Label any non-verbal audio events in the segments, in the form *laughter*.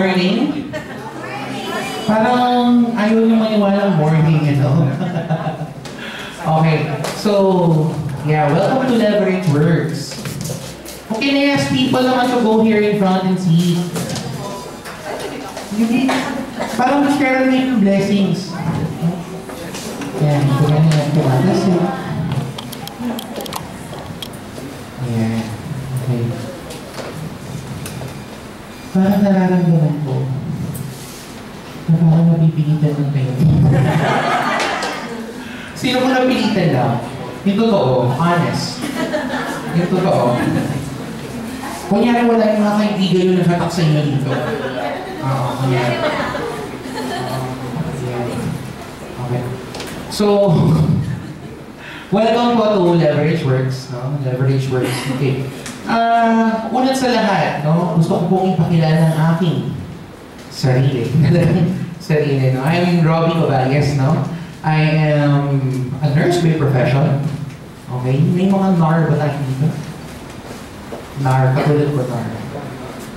Morning? Parang ayaw nyo maniwala morning, you know? *laughs* okay, so, yeah, welcome to Leverage Works. Okay na ask people naman to go here in front and see. Hindi, parang share na yung blessings. Yan, ito na yan, tumatas. Yan, okay. Parang nararamdaman ko na parang mapipilitan ng tayo. Sino ko napilitan lang? Yung totoo, honest. Yung totoo. Kunyari wala yung mga kaibigan yung naghatak sa inyo dito. Oo, kunyari. Okay. So, welcome po to Leverage Works. No? Leverage Works. Okay. Ah, unat sa lahat, no? gusto ko pong ipakilala ang aking sarili. *laughs* sarili, no? I'm Robbie Caballes, no? I am a nurse by profession. Okay? May mga NAR ba tayo dito? NAR, katulad ko NAR.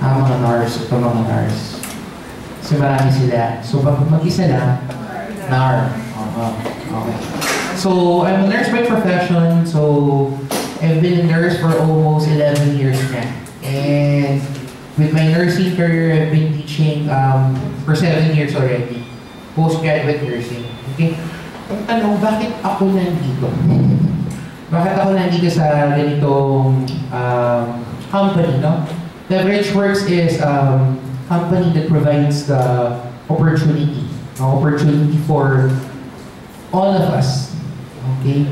Ah, mga NARS, ito mga NARS. Kasi marami sila. So, mag-isa lang, NAR. Oo, okay. So, I'm a nurse by profession. So, I've been a nurse for almost 11 years now. And with my nursing career, I've been teaching um, for 7 years already. Postgraduate nursing. Okay? Ang tanong, bakit ako nandito? Bakit ako nandito sa ganitong um, company, no? Leverage Works is um, company that provides the opportunity, opportunity for all of us. Okay?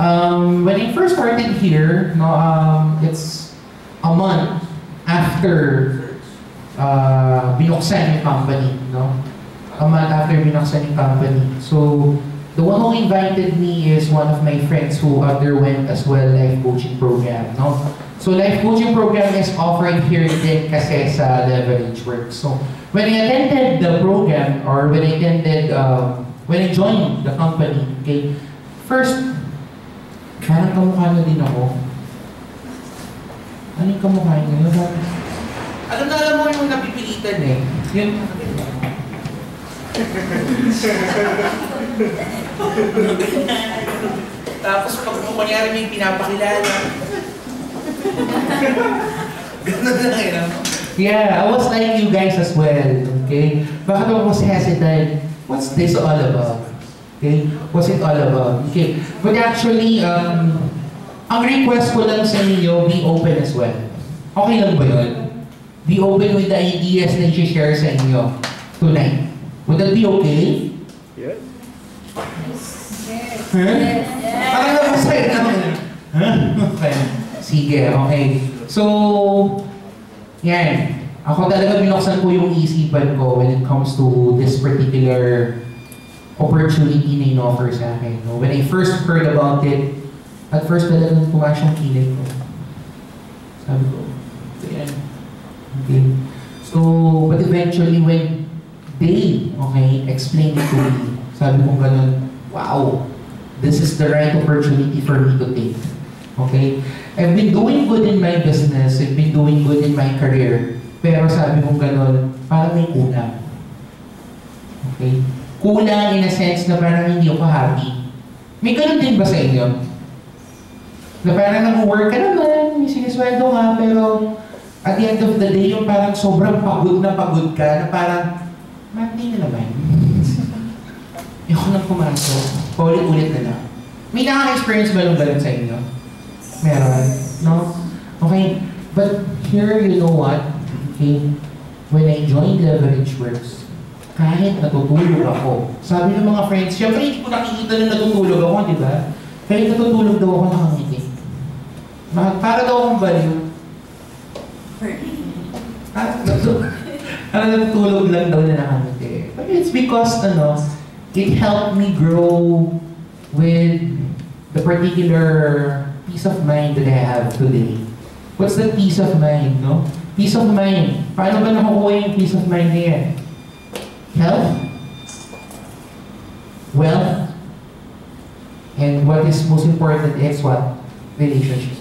Um, when I first started here, no, um, it's a month after uh, binuksan yung company, no? A month after binuksan yung company. So, the one who invited me is one of my friends who underwent as well life coaching program, no? So, life coaching program is offered here din kasi sa Leverage Work. So, when I attended the program or when I attended, um, when I joined the company, okay, first, Parang kamukha na din ako. Ano yung kamukha niya? Ano ba? Alam na alam mo yung napipilitan eh. Yun. Tapos pag kunyari may pinapakilala. Ganun lang eh, no? Yeah, I was like you guys as well, okay? Bakit ako was hesitant? What's this all about? Okay? What's it all about? Okay. But actually, um, ang request ko lang sa inyo, be open as well. Okay lang ba yun? Be open with the ideas na i-share sa inyo tonight. Would that be okay? Yes. Huh? Parang napasaya naman. Huh? Okay. Sige, okay. So, yan. Ako talaga binuksan ko yung isipan ko when it comes to this particular opportunity na in-offer sa akin. No? When I first heard about it, at first talagang tumaas yung kilay ko. Sabi ko, ayan. Okay. So, but eventually when they, okay, explained it to me, sabi ko ganun, wow, this is the right opportunity for me to take. Okay? I've been doing good in my business, I've been doing good in my career, pero sabi ko ganun, parang may kulang. Okay? Kulang in a sense na parang hindi ako happy. May ganun din ba sa inyo? Na parang nag-work ka naman, may sinisweldo ka, pero at the end of the day, yung parang sobrang pagod na pagod ka, na parang, mati na naman. *laughs* Ayoko nang pumasok. Paulit-ulit na lang. May nakaka-experience ba nung ganun sa inyo? Meron? No? Okay. But here, you know what? Okay. When I joined Leverage Works, kahit natutulog ako. Sabi ng mga friends, syempre hindi ko nakikita na natutulog ako, di ba? Kahit natutulog daw ako nakangiti. Para daw akong baliw. Ah, *laughs* natutulog. Para natutulog lang daw na nakangiti. But it's because, ano, it helped me grow with the particular peace of mind that I have today. What's the peace of mind, no? Peace of mind. Paano ba nakukuha yung peace of mind na yan? Health, wealth, and what is most important is what? Relationship.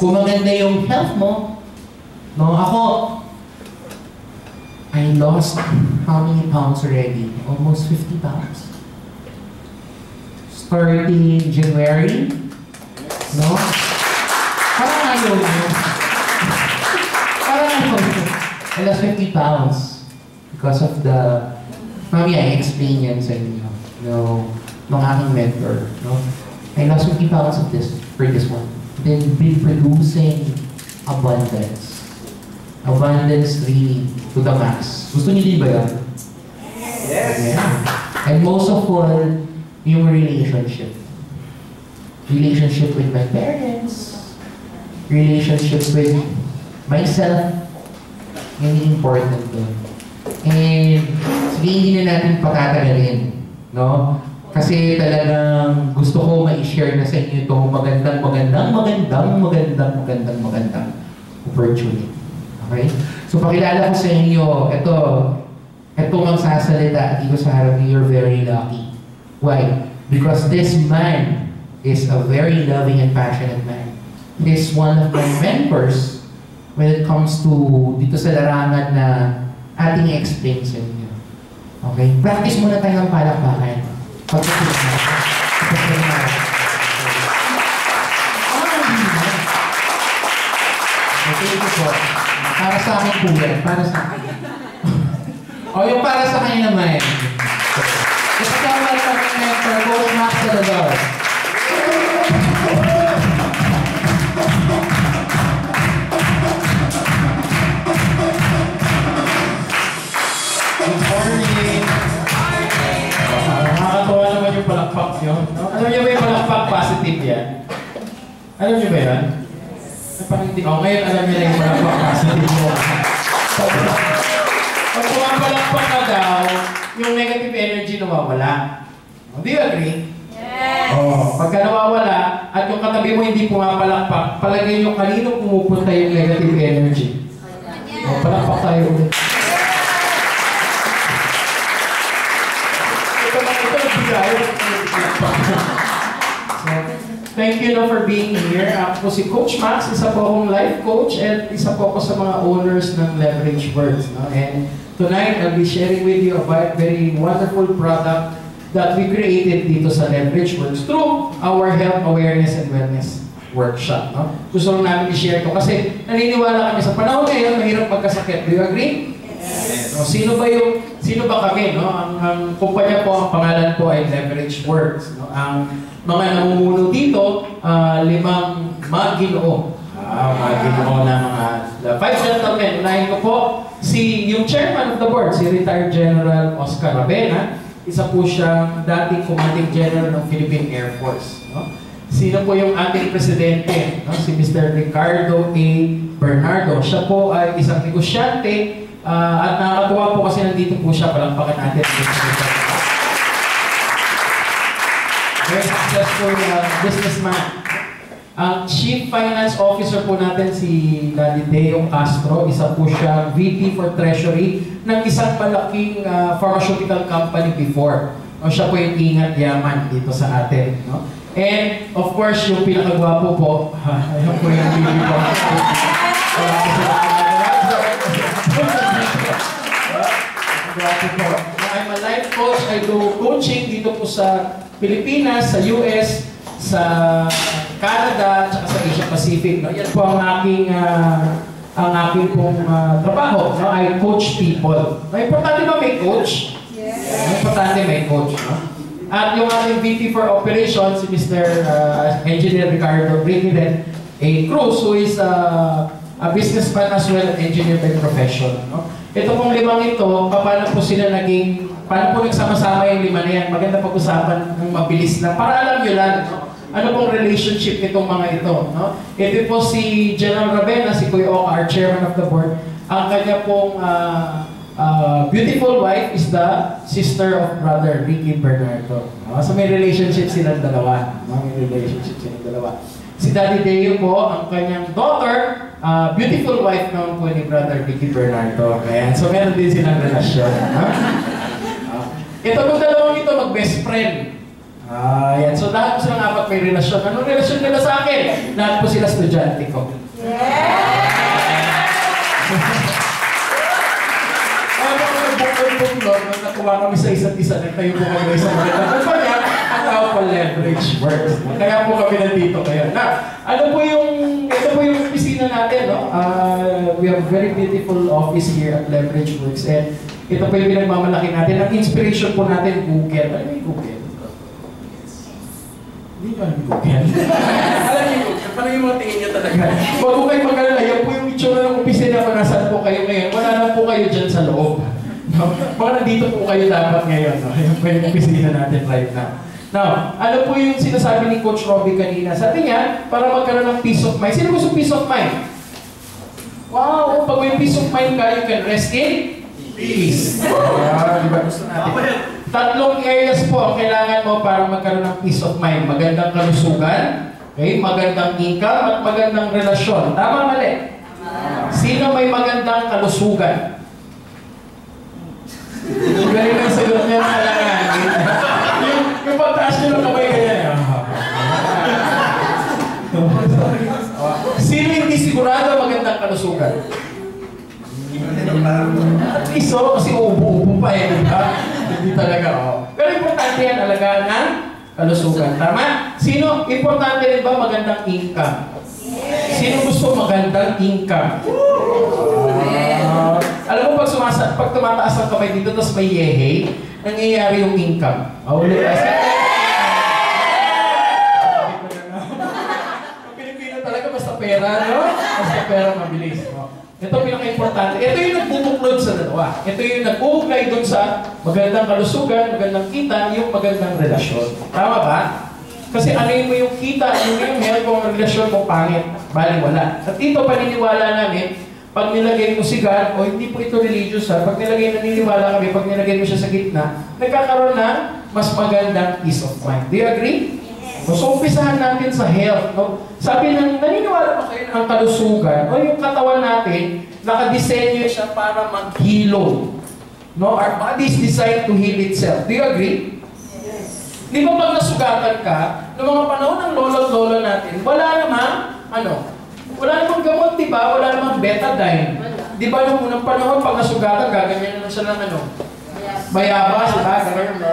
Kung maganda yung health mo, no, ako, I lost how many pounds already? Almost 50 pounds. Starting January, no? Parang ayaw nyo. Parang ayaw nyo. I lost 50 pounds because of the... Mami, I explain yan sa inyo. No, nung aking mentor. No? I lost 50 pounds of this for this one. Then been producing abundance. Abundance really to the max. Gusto niyo din ba yan? Yes. Yeah. And most of all, yung relationship. Relationship with my parents. Relationship with myself. Yung important doon. And sige, hindi na natin patatagalin. No? Kasi talagang gusto ko ma-share na sa inyo itong magandang, magandang, magandang, magandang, magandang, magandang opportunity. Okay? So pakilala ko sa inyo, ito, ito ang sasalita dito sa harap niyo, you're very lucky. Why? Because this man is a very loving and passionate man. He's one of my mentors when it comes to dito sa larangan na ating explain sa inyo. Okay? Practice muna tayo ng palakpakan. Pagkakas na. Pagkakas na. Ito po. Para sa akin po yan. Para sa akin. *laughs* o yung para sa kanya naman. Ito ka welcome yung for Coach Max Salazar. No? Alam niyo ba yung palakpak positive yan? Alam niyo ba yan? Hindi. Oh, ngayon alam niyo na yung palakpak positive mo. *laughs* Pag pumapalakpak ka daw, yung negative energy nawawala. Oh, Do you agree? Yes. Oo. Pagka nawawala at yung katabi mo hindi pumapalakpak, palagay nyo kanino pumupunta yung negative energy. Oh, palakpak tayo ulit. Ito na ito nagbigay. So, thank you no for being here. Ako si Coach Max, isa po akong life coach at isa po ako sa mga owners ng Leverage Words. No? And tonight, I'll be sharing with you a vi- very wonderful product that we created dito sa Leverage Works through our health awareness and wellness workshop. No? Gusto lang namin i-share ko kasi naniniwala kami sa panahon ngayon, mahirap magkasakit. Do you agree? No, sino ba yung sino ba kami no? Ang ang kumpanya po ang pangalan po ay Leverage Works no? Ang mga namumuno dito ah, limang maginoo. Ah, maginoo na mga the five gentlemen. Unahin ko po si yung chairman of the board, si retired General Oscar Rabena. Isa po siyang dating commanding general ng Philippine Air Force. No? Sino po yung ating presidente? No? Si Mr. Ricardo A. Bernardo. Siya po ay isang negosyante ah, at nakakatuwa po kasi nandito po siya. Palampakan natin. Very successful uh, businessman. Ang Chief Finance Officer po natin si Deo Castro, isa po siya VP for Treasury ng isang malaking uh, pharmaceutical company before. O siya po yung ingat yaman dito sa atin. No? And of course, yung pinakagwapo po, ayun po yung VP po. Gwapo po. I'm a life coach. I do coaching dito po sa Pilipinas, sa US, sa Canada, at sa Asia Pacific. No? Yan po ang aking ah, ang aking pong ah, trabaho. No? I coach people. No? Importante ba may coach? Yes. Importante may coach. No? At yung ating VP for Operations, si Mr. ah, Engineer Ricardo Brigiden A. Cruz, who is ah, a businessman as well, an engineer by profession. No? Ito pong limang ito, paano po sila naging, paano po nagsama-sama yung lima na yan? Maganda pag-usapan ng mabilis lang. Para alam nyo lang, no? ano pong relationship nitong mga ito. No? Ito po si General Ravena, si Kuya Oka, our chairman of the board. Ang kanya pong ah, ah, beautiful wife is the sister of brother Ricky Bernardo. No? So may relationship silang dalawa. No? May relationship silang dalawa. Si Daddy Deo po, ang kanyang daughter, ah, beautiful wife naman po ni Brother Ricky Bernardo. Ayan. So meron din silang relasyon. no? Ah, ito po dalawang ito mag-best friend. Ah, yan. So lahat po silang apat may relasyon. Anong relasyon nila sa akin? Lahat po sila estudyante ko. Yes. Floor, nung kami sa isa't isa, nagtayo po kami sa mga kumpanya, ang tawag po leverage works. Kaya po kami nandito ngayon. Na, ano po yung, ito po yung opisina natin, no? Uh, we have a very beautiful office here at Leverage Works. And ito po yung pinagmamalaki natin. Ang inspiration po natin, Google. Ano yung Google? Hindi nyo alam yung Google. alam niyo. Parang yung mga tingin niya talaga. Huwag po kayo mag-alala. Yan po yung itsura ng opisina kung nasaan po kayo ngayon. Wala na po kayo dyan sa loob. No? *laughs* Baka nandito po kayo dapat ngayon. No? Po yung opisina natin right now. Now, ano po yung sinasabi ni Coach Robbie kanina? Sabi niya, para magkaroon ng peace of mind. Sino gusto peace of mind? Wow, pag may peace of mind ka, you can rest in peace. Ah, di ba gusto natin? Tatlong areas po ang kailangan mo para magkaroon ng peace of mind. Magandang kalusugan, okay? magandang income, at magandang relasyon. Tama mali? Sino may magandang kalusugan? Galing ang sagot niya sa langan. yung, yung pagtaas niyo ng kamay ganyan. *laughs* Sino hindi sigurado magandang kalusugan? At least, oh, kasi ubo-ubo pa eh, di ba? Hindi talaga, oh. Pero importante yan, alagaan ng kalusugan. Tama? Sino, importante rin ba magandang income? Sino gusto magandang income? Ah, alam mo, pag, sumasa, pag tumataas ang kamay dito, tapos may yehe, nangyayari yung income. Ah, ulit. Ang *laughs* Pilipino talaga, basta pera, no? Basta pera, mabilis. No? Ito pinaka-importante. Ito yung nagbubuklod sa dalawa. Ito yung nagbubuklay doon sa magandang kalusugan, magandang kita, yung magandang relasyon. Tama ba? Kasi ano mo yung kita, ano yung health ang relasyon mo pangit, bali wala. At dito paniniwala namin, pag nilagay mo si God, o hindi po ito religious ha, pag nilagay, naniniwala kami, pag nilagay mo siya sa gitna, nagkakaroon ng mas magandang peace of mind. Do you agree? No, so, umpisahan natin sa health. No? Sabi ng, naniniwala ba kayo ang kalusugan o yung katawan natin, nakadesenyo siya para maghilo. No? Our body is designed to heal itself. Do you agree? Yes. Di ba pag nasugatan ka, noong mga panahon ng lolo at lola natin, wala namang, ano, wala namang gamot, di ba? Wala namang betadine. Di ba nung unang panahon, pag nasugatan, gaganyan lang siya ng ano? Bayabas, di ba? Ganyan.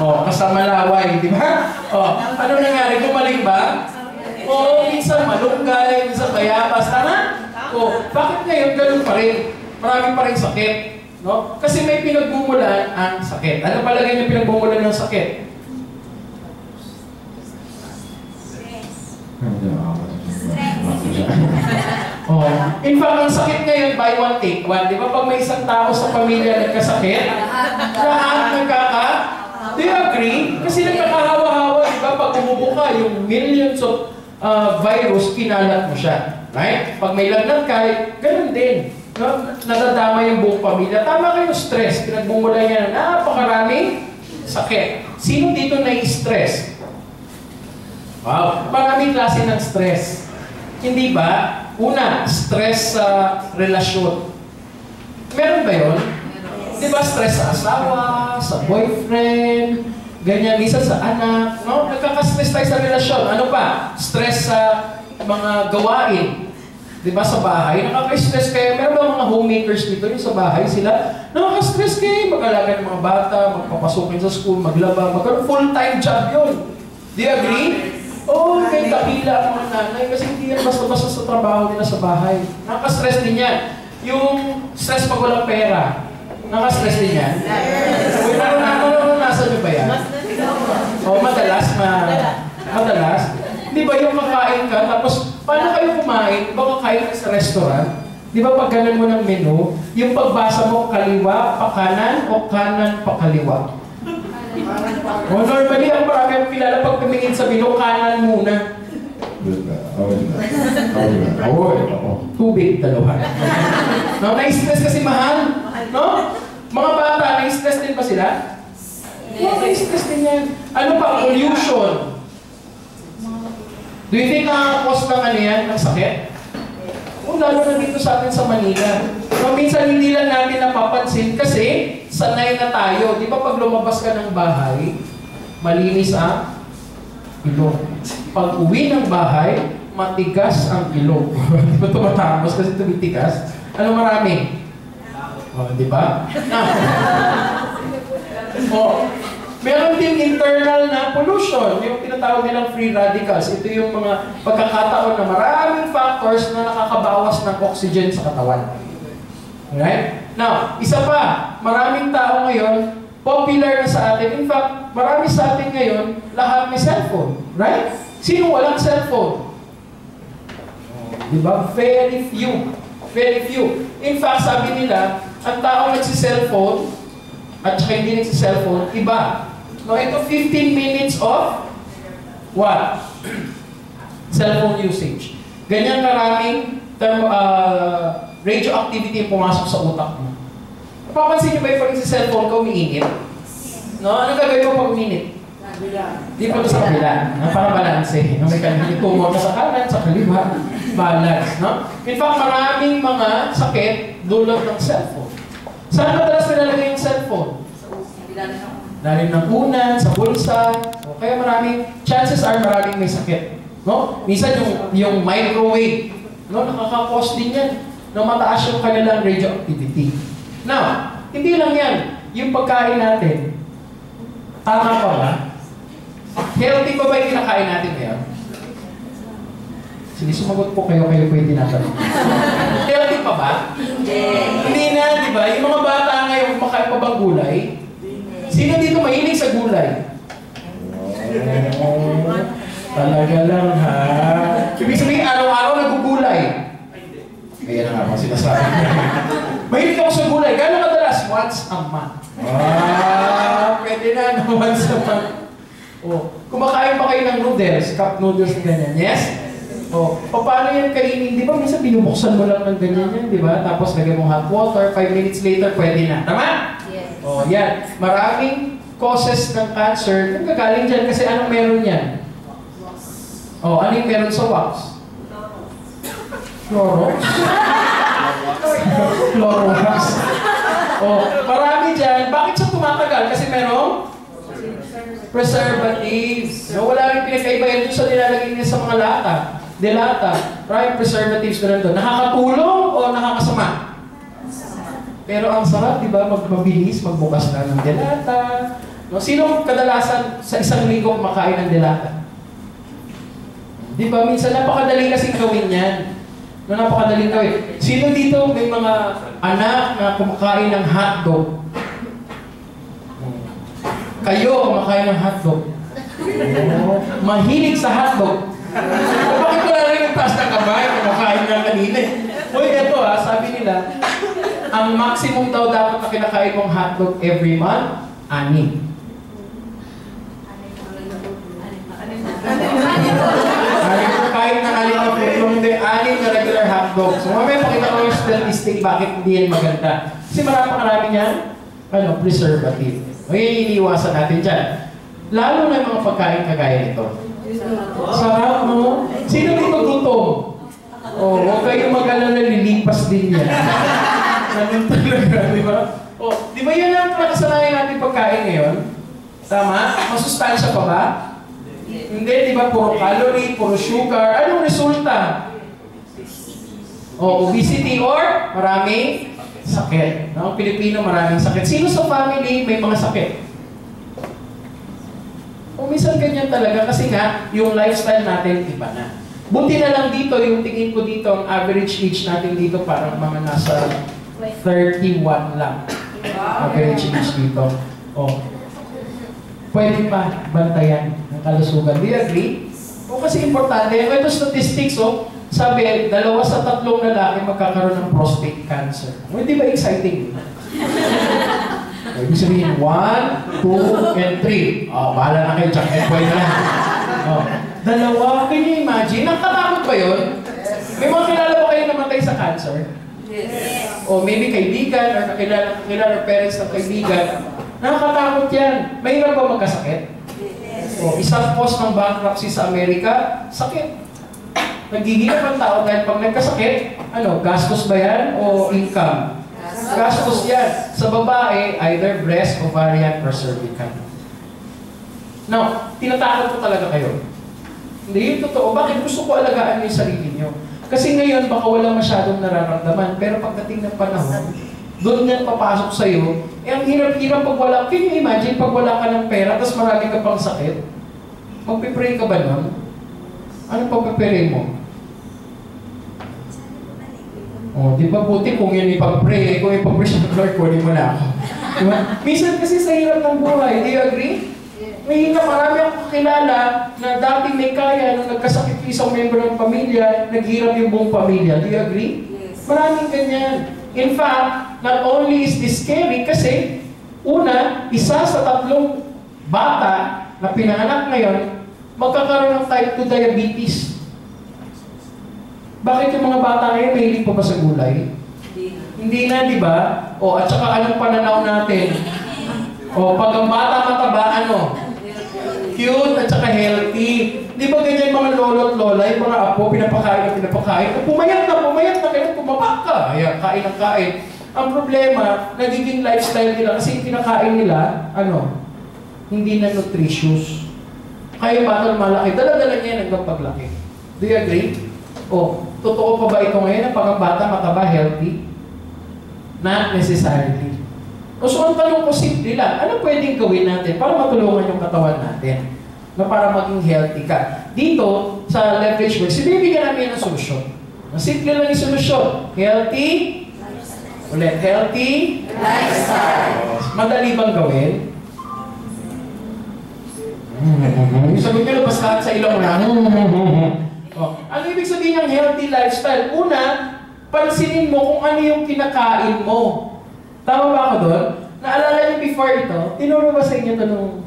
Oh, kasama laway, di ba? Oh, ano nangyari? Gumaling ba? Oh, minsan malunggay, minsan bayabas. Tama? Oh, bakit ngayon ganun pa rin? Marami pa rin sakit. No? Kasi may pinagbumulan ang sakit. Ano palagay niyo pinagbumulan ng sakit? Oh. *laughs* In fact, ang sakit ngayon, buy one, take one. Di ba pag may isang tao sa pamilya nagkasakit, lahat nagkaka... Do you agree? Kasi nagkakahawa-hawa, di ba? Pag umubo ka, yung millions of uh, virus, kinalat mo siya. Right? Pag may lagnat ka, ganun din. No? Nadadama yung buong pamilya. Tama kayo stress. Pinagbumula niya na napakaraming sakit. Sino dito na-stress? Wow. Maraming klase ng stress. Hindi ba? Una, stress sa relasyon. Meron ba yun? Di ba stress sa asawa, sa boyfriend, ganyan, minsan sa anak, no? Nagkaka-stress tayo sa relasyon. Ano pa? Stress sa mga gawain. Di ba sa bahay? Nakaka-stress kayo. Meron ba mga homemakers dito yung sa bahay? Sila, nakaka-stress kayo. Mag-alaga ng mga bata, magpapasukin sa school, maglaba, magkaroon full-time job yun. Do you agree? Oo, oh, may dakila ang mga nanay kasi hindi yan basta-basta sa trabaho nila sa bahay. Nakaka-stress din yan. Yung stress pag walang pera, nakaka-stress din yan. Uy, nasa nyo ba yan? O, madalas, ma, madalas. Di ba yung kakain ka, tapos paano kayo kumain? Di ba kakain ka sa restaurant? Di ba pag ganun mo ng menu, yung pagbasa mo kaliwa, pakanan, o kanan, pakaliwa? O normally, ang marami ang kilala pag tumingin sa menu, kanan muna. Tubig, dalawa. no, na-stress kasi mahal. No? Mga bata, na-stress din ba sila? No, na-stress din yan. Ano pa? Pollution. Do you think nakakakos ng ano yan, ng sakit? O lalo na dito sa atin sa Manila. No, minsan hindi lang natin napapansin kasi sanay na tayo. Di ba pag lumabas ka ng bahay, malinis ang ilong. Pag uwi ng bahay, matigas ang ilong. *laughs* Di ba tumatapos kasi tumitigas? Ano marami? Oh, di ba? *laughs* Oh, meron din internal na pollution, yung tinatawag nilang free radicals. Ito yung mga pagkakataon na maraming factors na nakakabawas ng oxygen sa katawan. Right? Now, isa pa, maraming tao ngayon, popular na sa atin. In fact, marami sa atin ngayon, lahat may cellphone. Right? Sino walang cellphone? Di ba? Very few. Very few. In fact, sabi nila, ang tao nagsi-cellphone at saka hindi nagsi-cellphone, iba. No, ito 15 minutes of what? *clears throat* Cellphone usage. Ganyan karaming term, uh, radioactivity yung pumasok sa utak mo. Napapansin niyo ba yung pag cellphone ko umiinit? No? Ano gagawin mo pag uminit? Di pa sa kabila. No? Para balance eh. No? May kanil tumor sa kanan, sa kaliwa. Balance. No? In fact, maraming mga sakit dulot ng cellphone. Saan madalas nilalagay yung cellphone? Lalim ng unan, sa bulsa. O kaya maraming, chances are maraming may sakit. No? Minsan yung, yung microwave, no? nakaka-cause din yan. No, mataas yung kanilang radioactivity. Now, hindi lang yan. Yung pagkain natin, tama pa ba? Healthy pa ba yung kinakain natin ngayon? Sige, sumagot po kayo, kayo po yung tinatanong. *laughs* Healthy pa ba? Hindi na, di ba? Yung mga bata ngayon, kumakain pa bang gulay? Sino dito mahilig sa gulay? Talaga lang ha. Ibig sabihin, araw-araw nagugulay. Kaya na nga ako sinasabi. Mahilig ako sa gulay. Gano'ng kadalas? Once a month. Ah, pwede na no, once a month. Oh, kumakain pa kayo ng noodles, cup noodles na ganyan. Yes? Oh, o paano yan kainin? Di ba minsan binubuksan mo lang ng ganyan yan, di ba? Tapos lagyan mo hot water, 5 minutes later, pwede na. Tama? Yes. Oh, yan. Maraming causes ng cancer, nagkagaling dyan kasi anong meron yan? Oh, ano yung meron sa wax? Clorox? Clorox. Oh, marami dyan. Bakit siya tumatagal? Kasi merong preservatives. No, wala rin pinagkaiba yan sa nilalagay niya sa mga lata. Delata. Maraming preservatives na nandun. Nakakatulong o nakakasama? Pero ang sarap, di ba? Mag mabilis, magbukas na ng delata. No, sino kadalasan sa isang linggo kumakain ng delata? Di ba? Minsan napakadali kasing gawin yan. No, napakadaling gawin. Sino dito may mga anak na kumakain ng hotdog? Kayo kumakain ng hotdog. Oh, mahilig sa hotdog. O bakit wala rin nagtaas ng kamay? Kumakain nga kanina eh. Uy, eto ha, sabi nila, ang maximum daw dapat na kinakain mong hotdog every month, anim. Anim, kahit na anim na fruit, hindi, anim na hotdog. So mamaya pakita ko yung statistic bakit hindi yan maganda. Kasi marami marami niyan, ano, preservative. Yung iniiwasan natin dyan. Lalo na yung mga pagkain kagaya nito. Sarap mo. Sino dito gutom? Oh, huwag kayong mag-alala, lilipas din yan. *laughs* Ganun talaga, di ba? Oh, di ba yun ang nakasanayan natin pagkain ngayon? Tama? Masustansya pa ba? Hindi, di ba? Puro calorie, puro sugar. Anong resulta? Oh, obesity or maraming sakit. No? Pilipino maraming sakit. Sino sa family may mga sakit? O minsan ganyan talaga kasi nga, yung lifestyle natin iba na. Buti na lang dito, yung tingin ko dito, ang average age natin dito parang mga nasa 31 lang. Average age dito. Oh. Pwede pa bantayan ang kalusugan. Do you agree? O kasi importante. Ito statistics, oh. Sabi, dalawa sa tatlong lalaki magkakaroon ng prostate cancer. O, di ba exciting? Ibig sabihin, one, two, and three. Oh, bahala na kayo, check and point na lang. Oh. Dalawa, can you imagine? Nakakatakot ba yun? May mga kilala ba kayo namatay sa cancer? O maybe kaibigan, or kakilala, kakilala or parents ng kaibigan. Nakakatakot yan. Mahirap ba magkasakit? O, isang cause ng bankruptcy sa Amerika, sakit. Nagigilap ang tao dahil pag nagkasakit, ano, gastos ba yan o income? Gastos yan. Sa babae, either breast, ovarian, or cervical. Now, tinatakot ko talaga kayo. Hindi yun totoo. Bakit gusto ko alagaan yung sarili niyo? Kasi ngayon, baka wala masyadong nararamdaman. Pero pagdating ng panahon, doon yan papasok sa'yo. Eh, ang hirap-hirap pag wala, can you imagine pag wala ka ng pera, tapos marami ka pang sakit? Magpipray ka ba nun? Ano pagpipray mo? Oh, di ba buti kung yun ipag-pray, eh, kung ipag-pray siya, *laughs* Lord, kunin mo na ako. Diba? Minsan kasi sa hirap ng buhay, do you agree? May na marami akong kakilala na dati may kaya, nung nagkasakit isang member ng pamilya, naghirap yung buong pamilya. Do you agree? Maraming ganyan. In fact, not only is this scary kasi, una, isa sa tatlong bata na pinanganak ngayon, magkakaroon ng type 2 diabetes. Bakit yung mga bata ngayon mahilig pa ba sa gulay? Hindi na, di ba? O, at saka anong pananaw natin? O, pag ang bata mataba, ano? Cute at saka healthy. Di ba ganyan mga lolo at lola, yung mga apo, pinapakain na pinapakain. O, pumayat na, pumayat na, kaya tumaba ka. Ayan, kain ng kain. Ang problema, nagiging lifestyle nila kasi yung kinakain nila, ano, hindi na nutritious. Kaya bata malaki, dala-dala niya yan hanggang paglaki. Do you agree? O, totoo pa ba ito ngayon na pag ang bata mataba, healthy? Not necessarily. O so ang tanong ko simple lang, ano pwedeng gawin natin para matulungan yung katawan natin? Na para maging healthy ka. Dito, sa leverage work, sinibigyan namin ng solusyon. Ang simple lang yung solusyon. Healthy? Ulit, healthy? Lifestyle. Madali bang gawin? Sagot nyo, labas lahat sa ilong na. *laughs* oh. Ano ibig sabihin ng healthy lifestyle? Una, pansinin mo kung ano yung kinakain mo. Tama ba ako doon? Naalala niyo before ito, tinuro ba sa inyo ito nung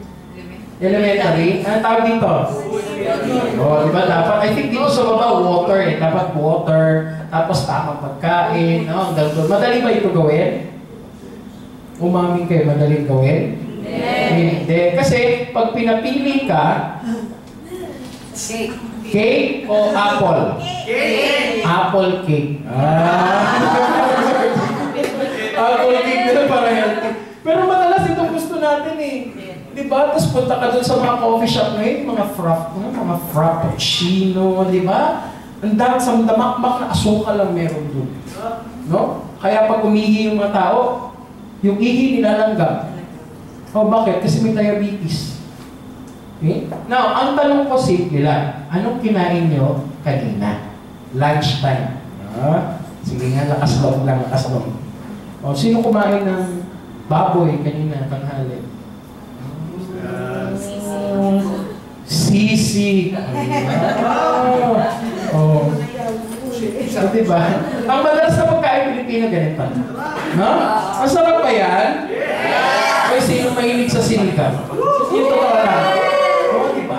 elementary? Ano tawag dito? Oh, di ba dapat? I think dito sa baba, water eh. Dapat water, tapos tamang pagkain, no? Hanggang doon. Madali ba ito gawin? Umamin kayo, madaling gawin? Hindi. Kasi pag pinapili ka, Cake. Cake o apple? Apple cake. Ah. *laughs* apple cake nila para healthy. Pero madalas itong gusto natin eh. Di ba? Tapos punta ka dun sa mga coffee shop ngayon, mga frapp, ano, mga frappuccino, di ba? Ang dami sa damakmak na asukal lang meron dun. No? Kaya pag umihi yung mga tao, yung ihi nilalanggam. O bakit? Kasi may diabetes. Okay? Now, ang tanong ko simple lang. Anong kinain nyo kanina? Lunchtime. Ah, sige nga, lakas loob lang, lakas loob. O, sino kumain ng baboy kanina, tanghali? Sisi. Oh. oh. So, diba? Ang madalas na pagkain Pilipino, ganito. No? Masarap ba yan? Ay, sino mahilig sa? Yung totoo lang.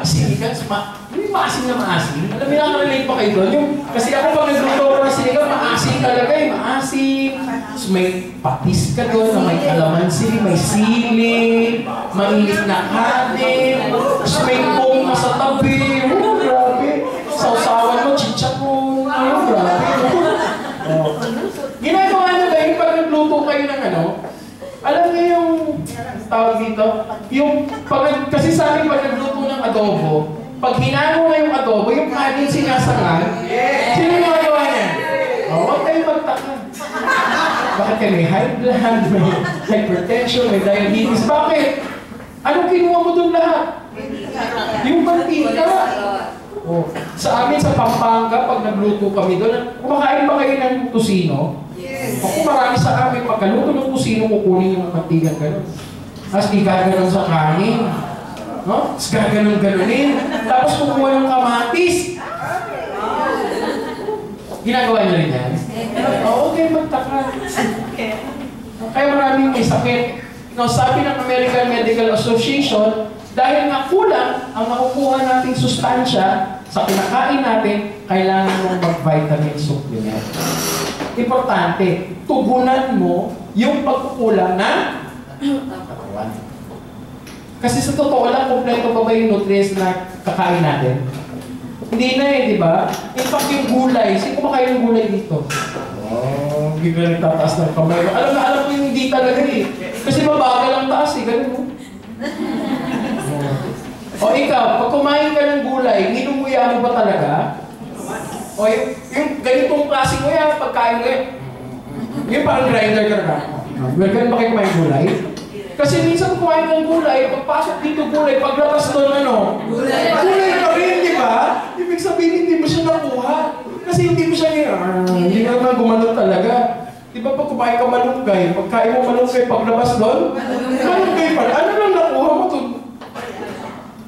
Sinigang, ma yung maasim na maasim. Alam mo, nakarelate pa kayo doon. Yung, kasi ako pag nagluto ko ng sinigang, maasim talaga eh. Maasim. Tapos may patis ka doon, na may kalamansi, may sili, mainit na kanin, tapos may bong sa tabi. Oh, grabe. Sausawan mo, chicharon. Oh, grabe. Oh. Ginagawa nyo ba yung pag nagluto kayo ng ano, alam niyo yung tawag dito? Yung, pag, kasi sa akin pag nagluto ng adobo, pag hinano na yung adobo, yung kanin sinasangan, sino yung magawa niya? Oh, huwag kayo magtaka. Bakit kayo may high blood, may hypertension, may diabetes? Bakit? Anong kinuha mo doon lahat? Yung mantika. Oh, sa amin sa Pampanga, pag nagluto kami doon, kumakain ba kayo ng tusino? Ako marami sa amin, pagkaluto ng kusino, kukunin yung mantigang gano'n. Tapos di gaganon sa kanin. No? Tapos gaganon ganonin. Tapos kukuha ng kamatis. Ginagawa niyo rin yan? Oo, okay, magtaka. Kaya maraming may sakit. No, sabi ng American Medical Association, dahil nga kulang ang nakukuha nating sustansya sa kinakain natin, kailangan mong mag-vitamin supplement importante, tugunan mo yung pagkukulang ng katawan. Kasi sa totoo lang, kompleto pa ba yung nutrients na kakain natin? Hindi na eh, di ba? In fact, yung gulay, sino kumakain ng gulay dito? Oh, hindi ka rin tataas ng kamay. Alam na, alam ko yung hindi talaga eh. Kasi mabagal ang taas eh, ganun mo. o ikaw, pag kumain ka ng gulay, ninunguya mo ba talaga? O yung, yung ganitong klase mo yan, pagkain mo yan. Yung parang grinder ka na. Welcome ba kayo kumain gulay? Kasi minsan kumain ng gulay, pagpasok dito gulay, paglabas doon ano? Gulay. Gulay pa rin, di ba? Ibig sabihin, hindi mo siya nakuha. Kasi hindi mo siya, ah, hindi ka naman gumanon talaga. Di ba pag kumain ka malunggay, pagkain mo malunggay, paglabas doon, malunggay pa. Ano lang nakuha mo to?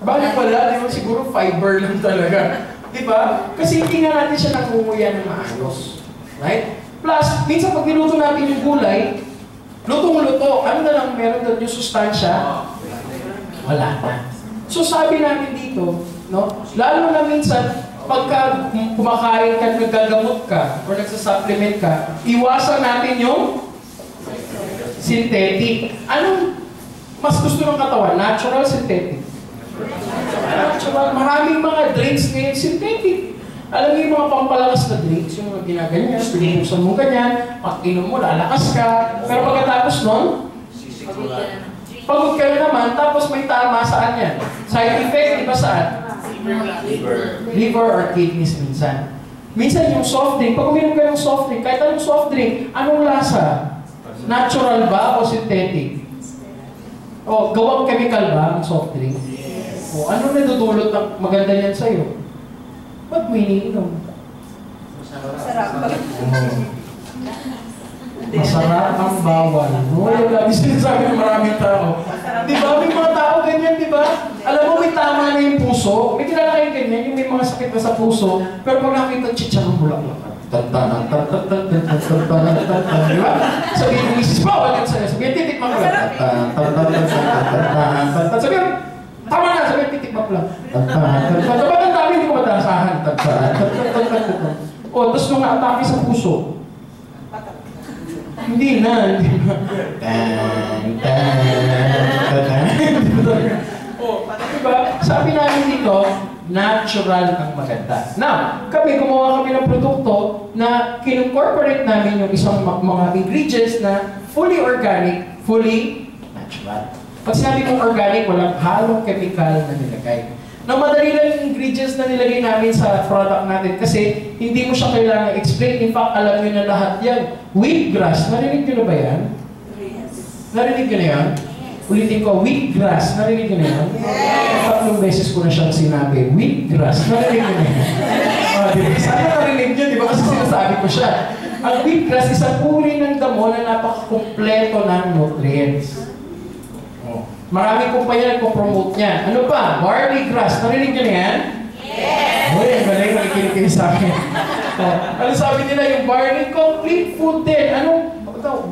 Bakit pala? Di ba siguro fiber lang talaga. Di ba? Kasi hindi nga natin siya nangunguya ng maayos. Right? Plus, minsan pag niluto natin yung gulay, lutong-luto, ano na lang meron doon yung sustansya? Wala na. So sabi namin dito, no, lalo na minsan, pagka kumakain ka, nagagamot ka, or nagsa-supplement ka, iwasan natin yung synthetic. Anong mas gusto ng katawan? Natural, synthetic? Natural. Maraming mga drinks ngayon synthetic. Alam mo yung mga pampalakas na drinks, yung mga ginaganyan, pinupusan mo ganyan, pag inom mo, lalakas ka. Pero pagkatapos nun, pagod ka na naman, tapos may tama saan yan? Side effect, di ba saan? Liver or kidneys minsan. Minsan yung soft drink, pag uminom ka ng soft drink, kahit anong soft drink, anong lasa? Natural ba o synthetic? O, gawang chemical ba ang soft drink? O, ano nadudulot ng maganda yan sa'yo? Ba't mo iniinom? Sarap. Masarap ang bawal. No, yung lagi sinasabi ng maraming tao. Di ba? May mga tao ganyan, di ba? Alam mo, may tama na yung puso. May kilala kayong ganyan, yung may mga sakit na sa puso. Pero pag nakita chicha ng bulaklak, tantanan, tantanan, tantanan, tantanan, di ba? Sabihin ng misis, bawal yan sa'yo. Sabihin, titikman ko lang. Tantanan, tantanan, tantanan, tantanan. Sabihin, tama na, sabihin, titikman ko lang. Tantanan, tantanan. Kapag tantanan, tantanan. O, tapos nung na-atake sa puso, hindi na, hindi na. Oh, diba? Sabi namin dito, natural ang maganda. Now, kami gumawa kami ng produkto na kincorporate namin yung isang mga ingredients na fully organic, fully natural. Pag sinabi kong organic, walang halong chemical na nilagay. Na madali lang yung ingredients na nilagay namin sa product natin kasi hindi mo siya kailangan explain. In fact, alam nyo na lahat yan. Wheatgrass, narinig nyo na ba yan? Narinig nyo na yan? Ulitin ko, wheatgrass, narinig nyo na yan? Tatlong beses ko na siyang sinabi, wheatgrass, narinig nyo na yan? *laughs* Ah, di ba? Sana narinig nyo, di ba? Kasi sinasabi ko siya. Ang wheatgrass, isang uri ng damo na napakakumpleto ng nutrients. Oh. Maraming kumpanya nagpo-promote niyan. Ano pa? Barley grass. Narinig nyo na yan? Yes! Uy, ang galing nakikinig kayo sa akin. oh, *laughs* ano sabi nila yung barley? Complete food din. Ano?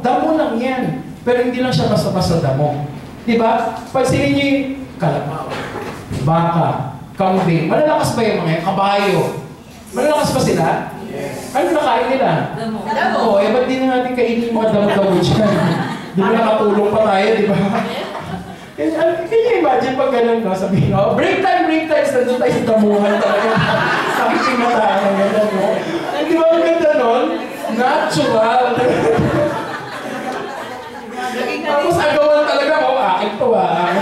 Damo lang yan. Pero hindi lang siya basta-basta damo. Di ba? Pansinin niyo yung kalabaw, baka, kambing. Malalakas ba yung mga yan? Kabayo. Malalakas ba sila? Yes. Ano nakain nila? Damo. Oo, eh ba't di na natin kainin yung mga damo-damo dyan? *laughs* Di ba nakatulong pa tayo, di ba? Can, uh, can you imagine pag ganun, no? Sabihin, oh, break time, break time, nandun tayo sa damuhan talaga. *laughs* Sakitin na tayo, gano'n, no? Eh, Di ba ang ganda nun? Natural. Tapos agawan talaga, oh, akin to ah.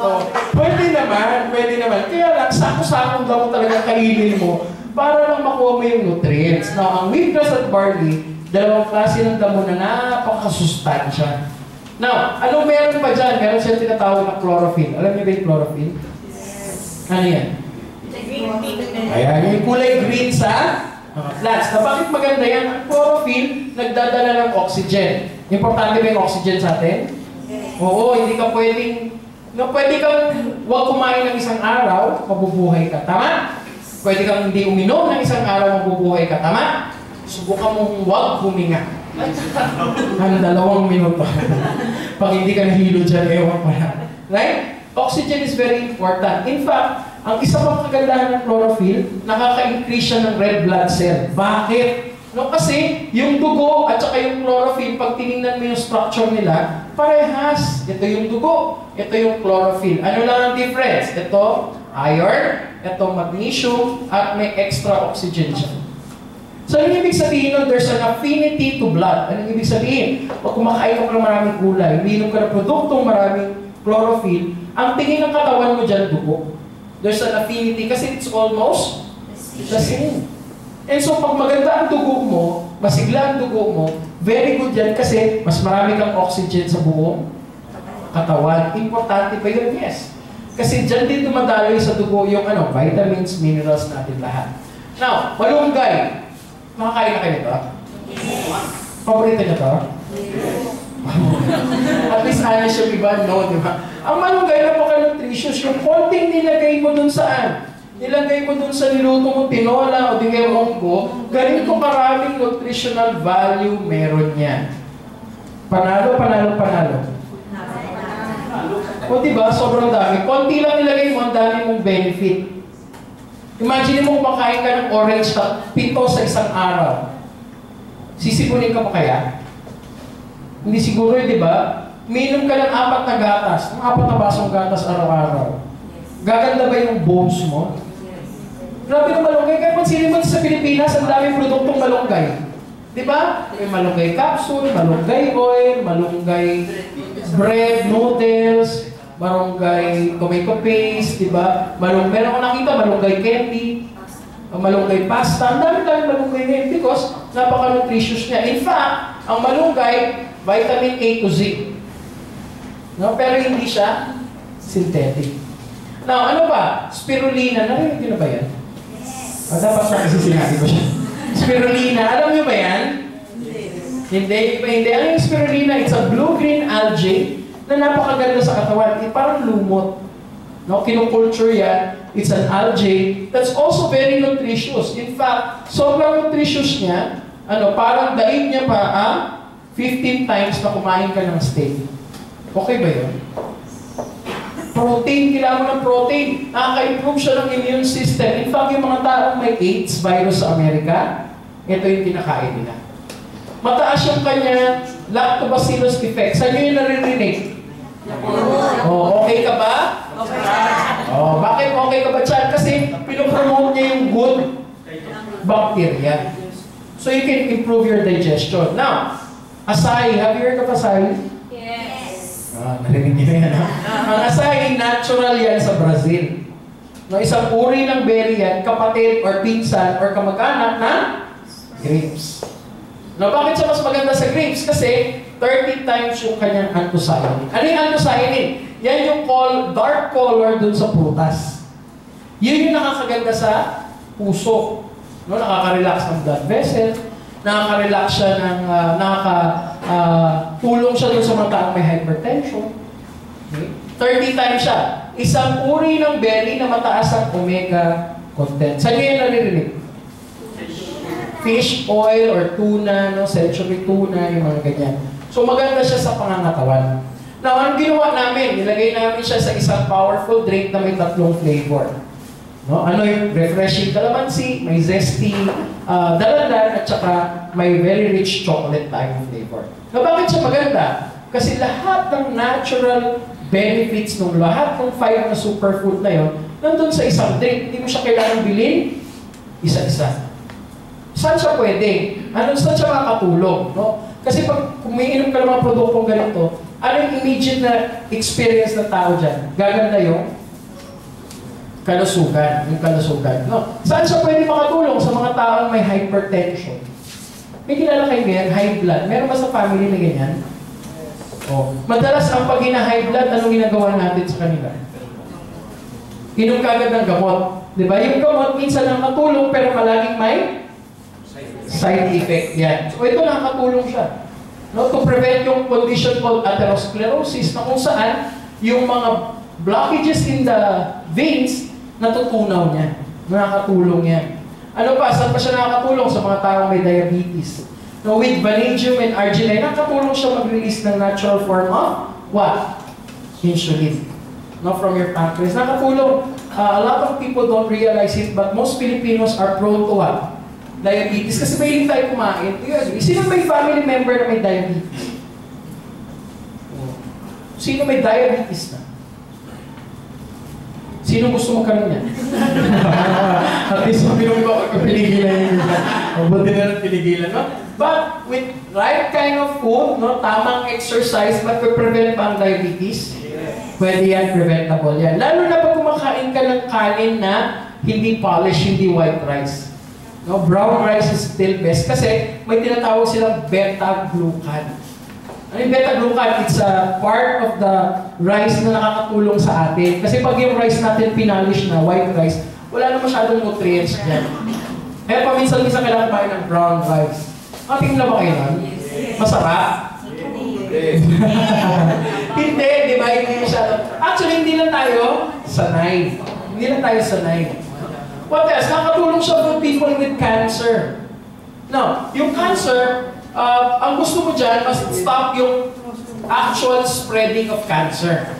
Oh, pwede naman, pwede naman. Kaya lang, sako-sakong damo talaga kainin mo para lang makuha mo yung nutrients. Now, ang wheatgrass at barley, dalawang klase ng damo na napakasustansya. Now, anong meron pa dyan? Meron siya tinatawag na chlorophyll. Alam niyo ba yung chlorophyll? Ano yan? Ayan, yung kulay green sa mga plants. Na bakit maganda yan? Ang chlorophyll, nagdadala ng oxygen. Importante ba yung oxygen sa atin? Oo, hindi ka pwedeng na pwede kang huwag kumain ng isang araw, mabubuhay ka. Tama? Pwede kang hindi uminom ng isang araw, mabubuhay ka. Tama? Subukan mong huwag huminga. Ang dalawang minuto. Pag hindi ka nahilo dyan, ewan pa na. Right? Oxygen is very important. In fact, ang isa pang kagandahan ng chlorophyll, nakaka-increase siya ng red blood cell. Bakit? No, kasi yung dugo at saka yung chlorophyll, pag tinignan mo yung structure nila, parehas. Ito yung dugo, ito yung chlorophyll. Ano lang ang difference? Ito, iron, ito magnesium, at may extra oxygen siya. So, ano ibig sabihin nun? There's an affinity to blood. Ano ibig sabihin? Pag kumakain ka ng maraming gulay, uminom ka ng produktong maraming chlorophyll, ang tingin ng katawan mo dyan, dugo. There's an affinity kasi it's almost the same. And so, pag maganda ang dugo mo, masigla ang dugo mo, very good yan kasi mas marami kang oxygen sa buong katawan. Importante ba yun? Yes. Kasi dyan din dumadaloy sa dugo yung ano, vitamins, minerals natin lahat. Now, malunggay. Makakain na kayo ito? Paborito niyo to? *laughs* At least honest yung iba, no, di ba? Ang malunggay, napaka-nutritious. Yung konting nilagay mo dun saan? Nilagay mo dun sa niluto mo, tinola, o di kaya monggo, ganito karaming nutritional value meron yan. Panalo, panalo, panalo. O diba, sobrang dami. Konti lang nilagay mo, ang dami mong benefit. Imagine mo kumakain ka ng orange na pito sa isang araw. Sisipunin ka pa kaya? Hindi siguro, eh, di ba? Minom ka ng apat na gatas, ng apat na basong gatas araw-araw. Gaganda ba yung bones mo? Grabe ng malunggay. Kaya pansinin mo sa Pilipinas, ang daming produktong malunggay. Di ba? May malunggay capsule, malunggay oil, malunggay bread, noodles, malunggay tomato paste, di ba? Malung meron ko nakita, malunggay candy, malunggay pasta. Ang dami-dami malunggay ngayon because napaka-nutritious niya. In fact, ang malunggay, vitamin A to Z. No? Pero hindi siya synthetic. Now, ano ba? Spirulina. Narinig niyo na ba yan? Ah, dapat na kasi sinabi ko siya. Spirulina. Alam niyo ba yan? Hindi. Iba hindi. Ano yung spirulina? It's a blue-green algae na napakaganda sa katawan. Eh, parang lumot. No? Kinukulture yan. It's an algae that's also very nutritious. In fact, sobrang nutritious niya, ano, parang daig niya pa, ah, 15 times na kumain ka ng steak. Okay ba yun? Protein, kailangan mo ng protein. Nakaka-improve siya ng immune system. In fact, yung mga taong may AIDS virus sa Amerika, ito yung kinakain nila. Mataas yung kanya lactobacillus effect. Saan nyo yung naririnig? Oh, okay ka ba? Oh, bakit okay ka ba dyan? Kasi pinopromote niya yung good bacteria. So you can improve your digestion. Now, acai. Have you heard of acai? Yes. Ah, narinig niyo yan, ha? Ang acai, natural yan sa Brazil. No, isang uri ng berry yan, kapatid or pinsan or kamag-anak na grapes. No, bakit siya mas maganda sa grapes? Kasi 30 times yung kanyang anthocyanin. Ano yung anthocyanin? Yan yung call, dark color dun sa prutas. Yun yung nakakaganda sa puso. No, nakaka-relax ng blood vessel, nakaka-relax siya ng, uh, nakaka, uh, tulong siya dun sa mga taong may hypertension. Okay? 30 times siya. Isang uri ng berry na mataas ang omega content. Saan nyo yan naririnig? Fish oil or tuna, no? century tuna, yung mga ganyan. So maganda siya sa pangangatawan. Now, ang ginawa namin, nilagay namin siya sa isang powerful drink na may tatlong flavor. No? Ano yung refreshing calamansi, may zesty, uh, dalandan, at saka may very rich chocolate type of flavor. Na bakit siya maganda? Kasi lahat ng natural benefits ng lahat ng five na superfood na yon, nandun sa isang drink. Hindi mo siya kailangan bilhin isa-isa. Saan siya pwede? Ano, saan siya makakatulong? No? Kasi pag kumiinom ka ng mga produktong ganito, ano yung immediate na experience ng tao dyan? Gaganda yung kalusugan, yung kalusugan. No? Saan siya pwede makatulong sa mga taong may hypertension? May kilala kayo ganyan, high blood. Meron ba sa family na ganyan? Oh. Madalas ang pag high blood, anong ginagawa natin sa kanila? Inom kagad ng gamot. Di ba? Yung gamot minsan nakatulong pero palaging may side effect yan. So ito nakakatulong siya. No, to prevent yung condition called atherosclerosis na kung saan yung mga blockages in the veins natutunaw niya. Nakakatulong yan. Ano pa? Saan pa siya nakakatulong? Sa mga taong may diabetes. No, with vanadium and arginine, nakakatulong siya mag-release ng natural form of what? Insulin. No, from your pancreas. Nakakatulong. Uh, a lot of people don't realize it, but most Filipinos are prone to what? Diabetes. Kasi may tayo kumain. Sino may family member na may diabetes? Sino may diabetes na? Sino gusto magkaroon niya? *laughs* At least mabinom ko, pinigilan yun. Mabuti na lang pinigilan, no? But with right kind of food, no, tamang exercise, mag-prevent pa ang diabetes? Pwede yan, preventable yan. Lalo na pag kumakain ka ng kanin na hindi polished, hindi white rice. No, brown rice is still best kasi may tinatawag silang beta-glucan. Ano yung beta-glucan? It's a part of the rice na nakakatulong sa atin. Kasi pag yung rice natin pinalish na, white rice, wala na masyadong nutrients dyan. Kaya paminsan-minsan kailangan tayo ng brown rice. Ating na ba kayo nun? Masarap? *laughs* hindi, di ba? Hindi masyado. Actually, hindi lang tayo sanay. Hindi lang tayo sanay. What else? Nakatulong siya for people with cancer. Now, yung cancer, uh, ang gusto mo dyan, mas stop yung actual spreading of cancer.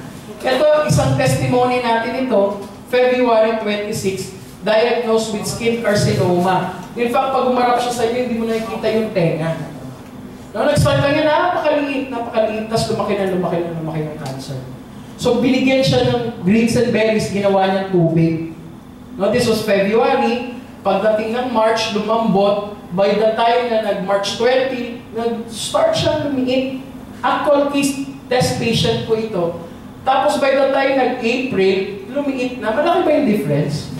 Ito, isang testimony natin ito, February 26, diagnosed with skin carcinoma. In fact, pag umarap siya sa iyo, hindi mo nakikita yung tenga. No, nag-start lang yan, napakaliit, napakaliit, tapos lumaki na, lumaki na, lumaki ng cancer. So, binigyan siya ng greens and berries, ginawa niyang tubig. No, this was February. Pagdating ng March, lumambot. By the time na nag-March 20, nag-start siya lumiit. Actual case test patient ko ito. Tapos by the time nag-April, lumiit na. Malaki ba yung difference?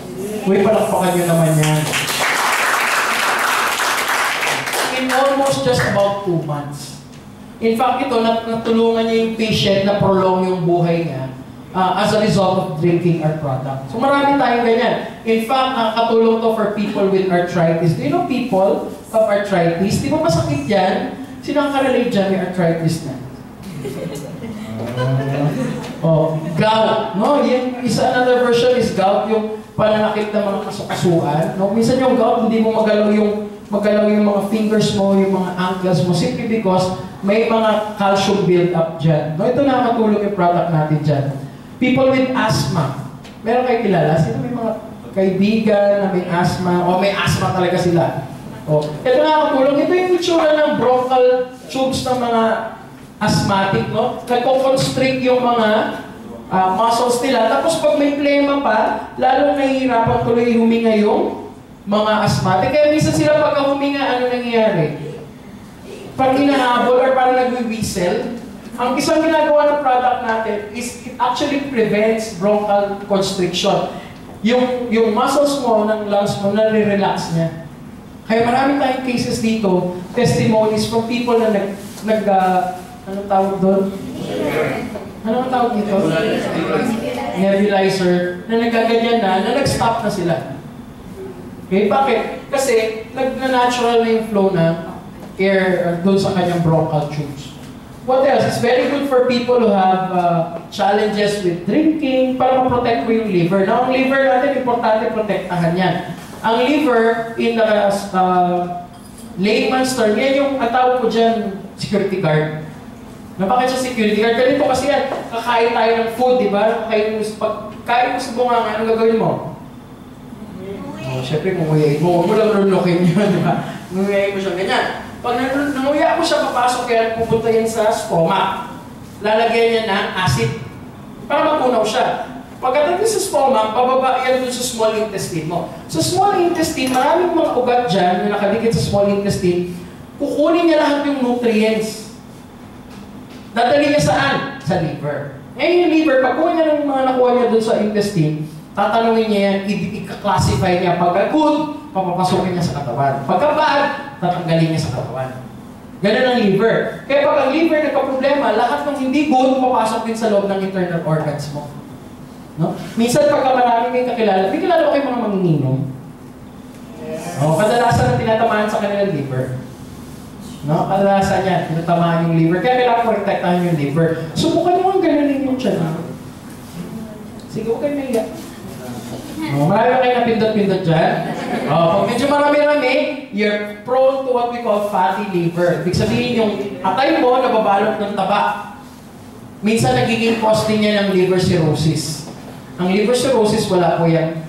Uy, palakpakan nyo naman yan. In almost just about two months. In fact, ito, nat natulungan niya yung patient na prolong yung buhay niya uh, as a result of drinking our product. So marami tayong ganyan. In fact, nakakatulong to for people with arthritis. Do you know people of arthritis? Di ba masakit yan? Sino ang karelate dyan may arthritis na? oh, gout. No, yung isa another version is gout, yung pananakit ng mga kasukasuan. No, minsan yung gout, hindi mo magalaw yung magalaw yung mga fingers mo, yung mga ankles mo, simply because may mga calcium build up dyan. No, ito nakakatulong yung product natin dyan. People with asthma. Meron kayo kilala? Sino may mga kaibigan na may asthma o may asthma talaga sila? O, ito nakakatulong. Ito yung itsura ng bronchial tubes ng mga asthmatic, no? Nagko-constrict yung mga uh, muscles nila. Tapos pag may plema pa, lalo nahihirapan tuloy huminga yung mga asthmatic. Kaya minsan sila pagka huminga, ano nangyayari? Pag hinahabol or parang nagwi-whistle, ang isang ginagawa ng product natin is it actually prevents bronchial constriction. Yung, yung muscles mo ng lungs mo, nare-relax niya. Kaya marami tayong cases dito, testimonies from people na nag, nag uh, anong tawag doon? Anong tawag dito? Nebulizer. Na nagaganyan na, na nag-stop na sila. Okay, bakit? Kasi nag-natural na yung flow na air uh, doon sa kanyang bronchial tubes. What else? It's very good for people who have uh, challenges with drinking para ma-protect mo yung liver. Now, ang liver natin, importante protektahan yan. Ang liver, in the uh, layman's term, yan yung ang tawag ko dyan, security guard. Na bakit siya security guard? Ganito kasi yan, kakain tayo ng food, di ba? Kakain mo, pag kain mo sa bunganga, anong gagawin mo? Oh, Siyempre, nguyayin mo. Huwag mo lang lulukin yun, di ba? Nguyayin mo siya ganyan. Pag nanguya ko siya, papasok yan, pupunta yan sa stomach. Lalagyan niya ng acid para mapunaw siya. Pagdating sa stomach, bababa yan dun sa small intestine mo. Sa small intestine, maraming mga ugat dyan na nakadikit sa small intestine, kukunin niya lahat yung nutrients. Dadali niya saan? Sa liver. Eh yung liver, pag kuha niya ng mga nakuha niya dun sa intestine, tatanungin niya yan, i-classify niya. Pagka good, papapasukin niya sa katawan. Pagka bad, tatanggalin niya sa katawan. Ganun ang liver. Kaya pag ang liver nagka-problema, lahat ng hindi good, papasok din sa loob ng internal organs mo. No? Minsan pagka marami may kakilala, may kilala ko kayo mga manginginom? Yes. Oh, kadalasan na tinatamaan sa kanilang liver. No? Kadalasan yan, tinatamaan yung liver. Kaya kailangan protektahan yung liver. Subukan mo ang ganunin yung tiyan. Sige, huwag kayo naiyak. Oh, marami kayo napindot-pindot dyan. Oh, pag medyo marami-rami, you're prone to what we call fatty liver. Ibig sabihin yung atay mo nababalot ng taba. Minsan nagiging cause din yan ng liver cirrhosis. Ang liver cirrhosis, wala po yan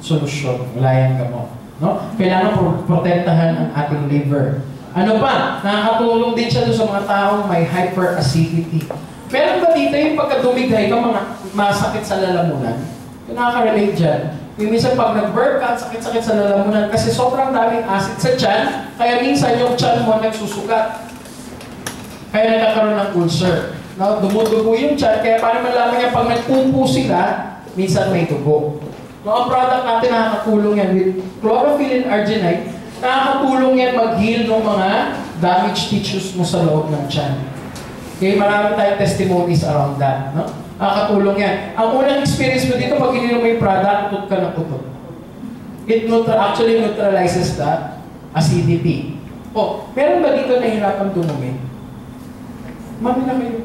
solusyon. Wala yan gamot. No? Kailangan pro- protektahan ang ating liver. Ano pa? Nakakatulong din siya sa mga taong may hyperacidity. Meron ba dito yung pagka dumigay ka, mga masakit sa lalamunan? Yung nakaka-relate dyan. Minsan pag nag-burp ka, sakit-sakit sa lalamunan kasi sobrang daming acid sa tiyan, kaya minsan yung tiyan mo nagsusugat. Kaya nagkakaroon ng ulcer. No, dumudugo yung tiyan, kaya paano malaman niya pag nagpupo sila, minsan may dugo. No, ang product natin nakakatulong yan with chlorophyll and arginine, nakakatulong yan mag-heal ng mga damaged tissues mo sa loob ng tiyan. Okay, marami tayong testimonies around that. No? Nakakatulong yan. Ang unang experience mo dito, pag ininom mo yung product, tutok ka ng tutok. It neutral, actually neutralizes the acidity. Oh, meron ba dito nahihirapan dumumi? Mami na kayo.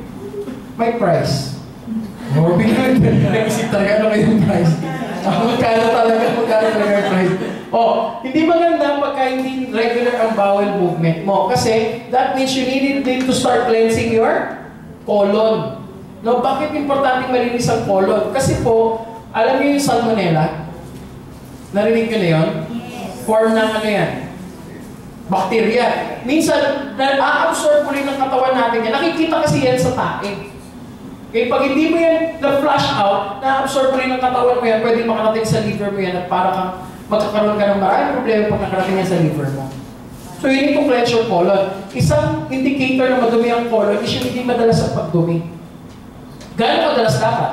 May price. *laughs* Oh, biglang nag-isip talaga ano kayo yung price. *laughs* Ah, magkano talaga, magkano talaga yung price. Oh, hindi maganda pagka hindi regular ang bowel movement mo. Kasi that means you need to start cleansing your colon. No, bakit importante malinis ang colon? Kasi po, alam niyo yung salmonella? Narinig ko na yun? Form ng ano yan? Bacteria. Minsan, na-absorb mo rin ng katawan natin yan. Nakikita kasi yan sa tae. Okay, pag hindi mo yan na-flush out, na-absorb mo rin ng katawan mo yan, pwede makarating sa liver mo yan at para kang magkakaroon ka ng maraming problema pag nakarating yan sa liver mo. So need to cleanse your colon. Isang indicator na madumi ang colon is yung hindi madalas ang pagdumi. Gano'ng madalas dapat?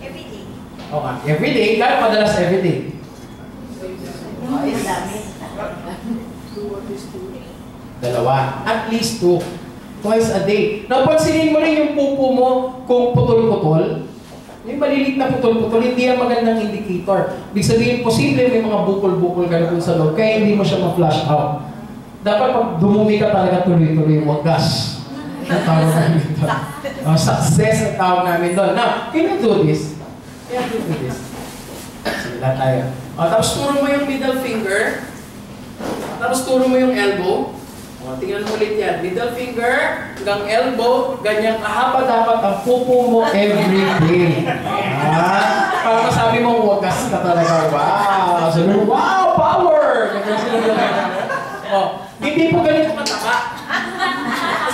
Everyday. Okay, everyday. Gano'ng madalas everyday? Dalawa. At least two. Twice a day. Napansinin mo rin yung pupo mo kung putol-putol. Yung malilit na putol-putol, hindi yan magandang indicator. Ibig sabihin, posible may mga bukol-bukol ka na sa loob, kaya hindi mo siya ma-flush out. Dapat pag dumumi ka talaga tuloy-tuloy, wagas. Ang tawag namin doon. Oh, success ang tawag namin doon. Now, can you do this? Can you do this? Lahat tayo. Oh, tapos turo mo yung middle finger. Tapos turo mo yung elbow. O, tingnan mo ulit yan. Middle finger hanggang elbow, ganyan kahaba dapat ang pupo mo every day. Ah, para masabi mo, wagas ka talaga. Wow! Sabi wow, power! Ganyan sila nila. Oh, hindi po ganito kataba.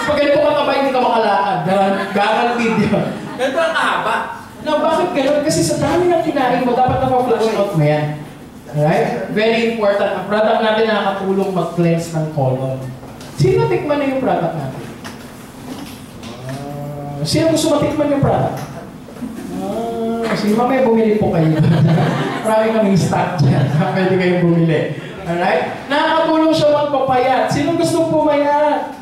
Pag ganito kataba, hindi ka makalakad. Guaranteed yun. Ganito ang kahaba. Now, bakit ganun? Kasi sa dami ng kinain mo, dapat na-flush out mo yan. Alright? Very important. Ang product natin nakakatulong mag-cleanse ng colon. Sino tikman na yung product natin? Ah, sino gusto matikman yung product? Ah, sige, mamaya bumili po kayo. *laughs* Marami kaming stock dyan. *laughs* Pwede kayong bumili. Alright? Nakakatulong siya magpapayat. Sino gusto pumayat?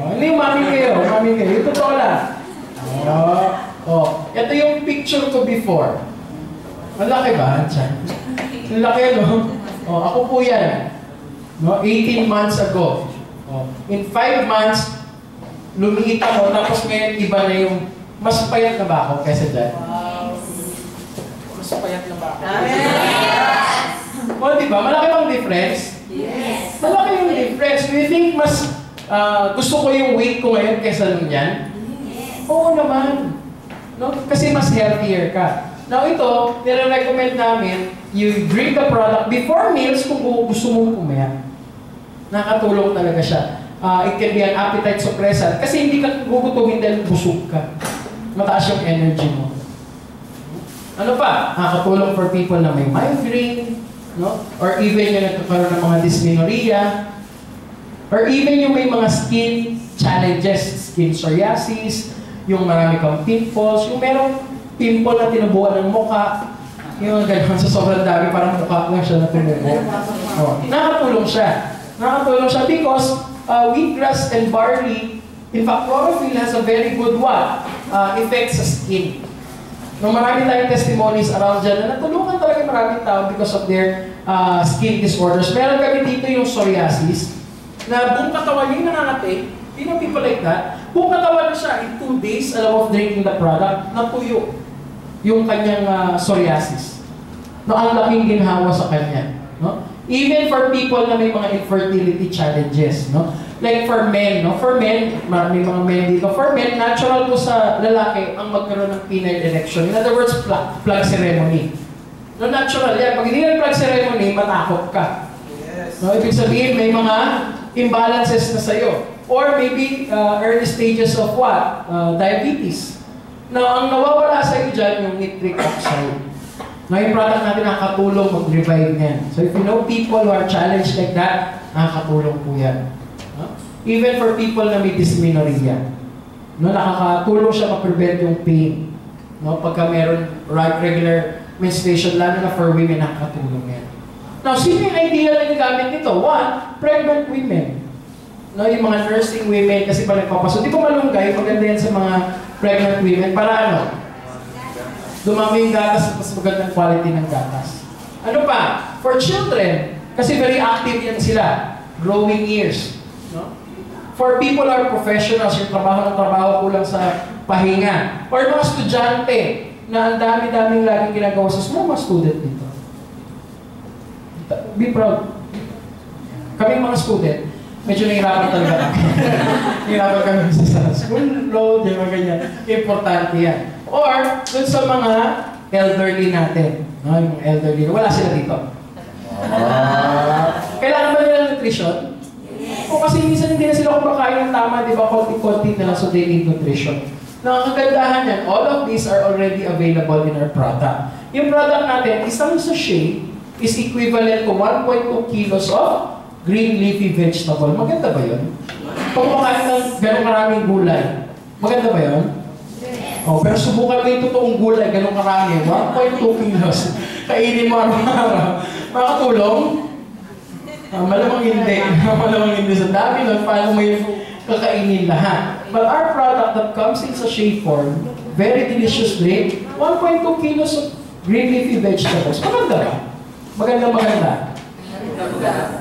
Oh, hindi yung mami kayo. Mami kayo. Ito totoo lang. Oh, oh. Ito yung picture ko before. Malaki ba? Tiyan. Ang laki, no? Oh, ako po yan. No? 18 months ago. Oh. In 5 months, lumiit ako, tapos ngayon iba na yung, mas payat na ba ako kaysa dyan? Mas payat na ba ako? O, di ba? Malaki bang difference? Yes. Malaki yung difference. Do you think mas ah, gusto ko yung weight ko ngayon kaysa nung yan? Oo naman. No? Kasi mas healthier ka. Now ito, nire-recommend namin, you drink the product before meals kung gu- gusto mong pumayat. Nakatulong talaga siya. Ah, it can be an appetite suppressant kasi hindi ka gugutumin dahil busog ka. Mataas yung energy mo. Ano pa? Nakakatulong for people na may migraine, no? Or even yung nagkakaroon ng mga dysmenorrhea, or even yung may mga skin challenges, skin psoriasis, yung marami kang pimples, yung merong pimple na tinubuan ng mukha, yung ganyan *laughs* sa sobrang dami, parang mukha lang siya na tumubo. Oh, nakatulong siya. Nakatulong siya because uh, wheatgrass and barley, in fact, chlorophyll has a very good what? Uh, effect sa skin. No, marami tayong testimonies around dyan na natulungan talaga maraming tao because of their uh, skin disorders. Meron kami dito yung psoriasis, na buong katawan yung nangangati. You know people like that? Buong katawan na siya in two days, alam of drinking the product, natuyo yung kanyang uh, psoriasis. No, ang laking ginhawa sa kanya. No? Even for people na may mga infertility challenges. No? Like for men, no? For men, may mga men dito. For men, natural po sa lalaki ang magkaroon ng penile erection. In other words, plug, plug ceremony. No, natural yan. Pag hindi ng plug ceremony, matakot ka. No, ibig sabihin, may mga imbalances na sa'yo. Or maybe uh, early stages of what? Uh, diabetes. Now, ang nawawala sa iyo dyan, yung nitric oxide. Yung product natin nakakatulong mag-revive yan. So, if you know people who are challenged like that, nakakatulong po yan. No? Even for people na may dysmenorrhea. No, nakakatulong siya ma-prevent yung pain. No, pagka meron right regular menstruation, lalo na for women, nakakatulong yan. Now, sino yung ideal na gagamit nito? One, pregnant women. No, yung mga nursing women, kasi pag nagpapaso, di ko malunggay, maganda yan sa mga pregnant women, para ano? Dumami yung gatas at mas magandang quality ng gatas. Ano pa? For children, kasi very active yan sila. Growing years. No? For people are professionals, yung trabaho ng trabaho kulang sa pahinga. Or mga estudyante, na ang dami-daming laging ginagawa sa small mga student dito. Be proud. Kaming mga student, medyo nahihirapan talaga kami. *laughs* nahihirapan kami sa school load, yung mga ganyan. Importante yan. Or, dun sa mga elderly natin. No, yung mga elderly, wala sila dito. Kailangan ba nila ng nutrition? O kasi minsan hindi na sila kumakain ng tama, di ba? Konti-konti na lang so they need nutrition. Now, ang kagandahan yan, all of these are already available in our product. Yung product natin, isang sachet is equivalent to 1.2 kilos of green leafy vegetable. Maganda ba yun? Pag kumakain ng ganong karaming gulay, maganda ba yun? Oh, pero subukan mo yung totoong gulay, ganong karami, 1.2 kilos. *laughs* Kainin mo araw-araw. Makatulong? Ah, malamang hindi. *laughs* malamang hindi. Sa dami nun, paano mo yung kakainin lahat. But our product that comes in sachet form, very delicious drink, 1.2 kilos of green leafy vegetables. Maganda ba? Maganda, maganda.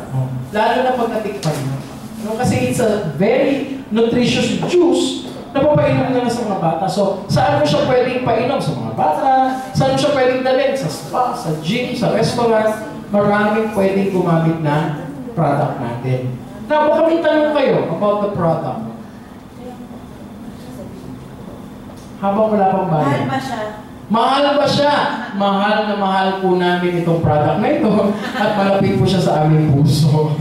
Oh. Lalo na pag natikpan mo. No, kasi it's a very nutritious juice na papainom na lang sa mga bata. So, saan mo siya pwedeng painom? Sa mga bata? Saan mo siya pwedeng dalhin? Sa spa, sa gym, sa restaurant? Maraming pwedeng gumamit na product natin. Now, baka may tanong kayo about the product. Habang wala pang Mahal bayad. ba siya? Mahal ba siya? Mahal na mahal po namin itong product na ito at malapit po siya sa aming puso.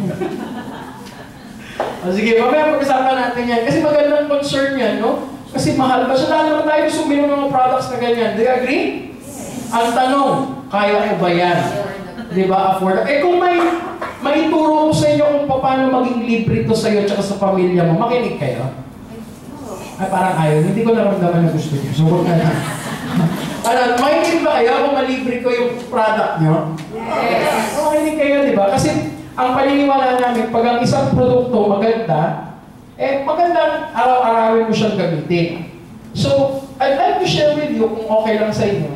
*laughs* o sige, mamaya pag-usapan natin yan. Kasi magandang concern yan, no? Kasi mahal ba siya? Lalo naman tayo gusto ng mga products na ganyan. Do you agree? Ang tanong, kaya ko ba yan? Di ba? Afford? Eh kung may maituro ko sa inyo kung paano maging libre to sa iyo at sa pamilya mo, makinig kayo. Ay, parang ayaw. Hindi ko naramdaman na gusto niyo. So, huwag na lang. Ano, makinig ba kayo kung malibre ko yung product niyo? Yes. So, makinig kayo, di ba? Kasi, ang paniniwala namin, pag ang isang produkto maganda, eh, magandang araw-arawin mo siyang gamitin. So, I'd like to share with you, kung okay lang sa inyo,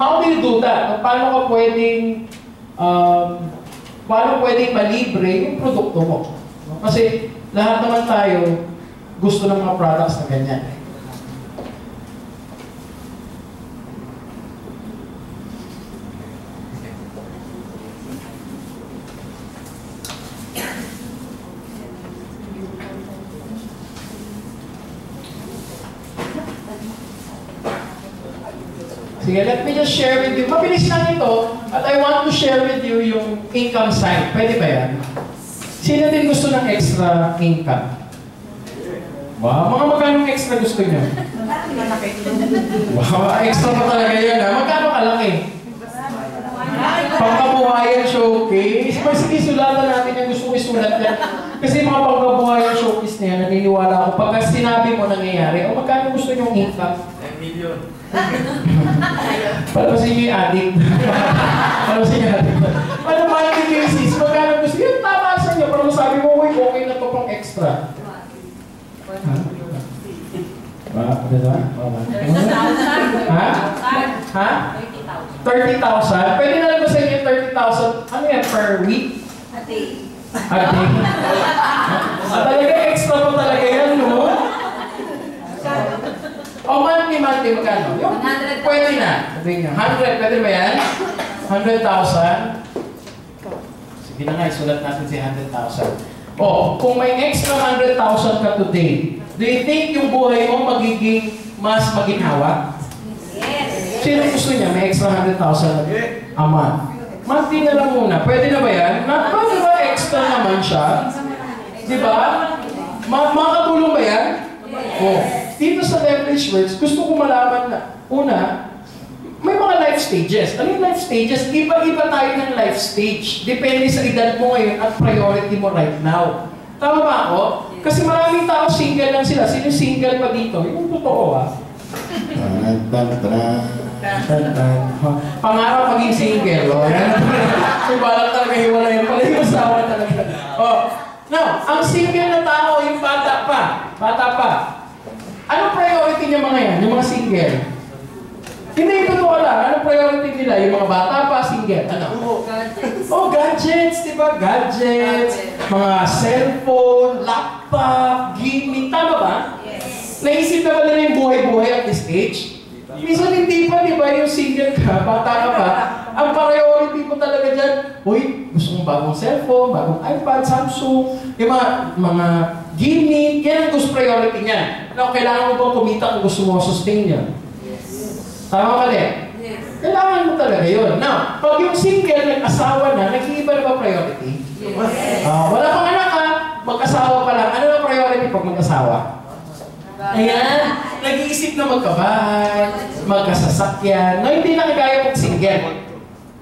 how do you do that? Paano ka pwedeng, um, paano pwedeng malibre yung produkto mo? Kasi, lahat naman tayo, gusto ng mga products na ganyan. Sige, let me just share with you. Mabilis lang ito. At I want to share with you yung income side. Pwede ba yan? Sino din gusto ng extra income? Wow, mga magkano extra gusto niyo? Wow, extra pa talaga yan ha. Magkano kalaki? Pangkabuhayan showcase. Mas sige, sulatan natin yan. Gusto ko isulat yan. Kasi mga pangkabuhayan showcase na yan, naniniwala ako. Pagka sinabi mo nangyayari, o magkano gusto niyong income? 10 million. Palabasin niyo yung addict. Palabasin niyo yung addict. Ano monthly basis? Magkano gusto niyo? Tama sa inyo. Pero masabi mo, uy, okay na to pang extra. Ha? Ba? Ano ba? Ha? Ha? 30,000? Pwede na lang ba sa inyo yung 30,000? Ano yan, per week? Ate. A day? *laughs* Ah, talaga extra pa talaga yan? O monthly, monthly, magkano? Yung, 100,000. pwede na. Sabihin nyo, 100, pwede ba yan? 100,000? Sige na nga, isulat natin si 100,000. O, kung may extra 100,000 ka today, do you think yung buhay mo magiging mas maginhawa? Yes. Sino gusto niya may extra 100,000 a month? Monthly na lang muna. Pwede na ba yan? Na, pwede ba extra naman siya? Di ba? Ma makakatulong ba yan? Oh. Dito sa Leverage Works, gusto ko malaman na, una, may mga life stages. Ano yung life stages? Iba-iba tayo ng life stage. Depende sa edad mo ngayon at priority mo right now. Tama ba ako? Kasi maraming tao single lang sila. Sino single pa dito? Yung totoo ah. Pangarap maging single. Oh, yan. *laughs* May balak talaga hiwalayan pala yung asawa talaga. Oh. Now, ang single na tao, yung bata pa. Bata pa. Ano priority niya mga yan? Yung mga single? Hindi, totoo lang. Ano priority nila? Yung mga bata pa, single. Ano? Oh, gadgets, di ba? Gadgets, mga cellphone, laptop, gaming. Tama ba? Yes. Naisip na ba nila yung buhay-buhay at this age? Minsan hindi pa, di ba? Yung single ka, bata ka pa, ang priority mo talaga dyan, uy, gusto mong bagong cellphone, bagong iPad, Samsung, yung mga, mga gaming, yan ang gusto priority niya. Now, kailangan mo bang kumita kung gusto mo sustain niya? Tama ka din? Kailangan mo talaga yun. Now, pag yung single, nag-asawa na, nag-iiba na ba priority? Ah, wala pang anak ha, mag-asawa pa lang. Ano na priority pag mag-asawa? Ayan, nag-iisip na magkabahay, magkasasakyan, na hindi na kagaya pag single.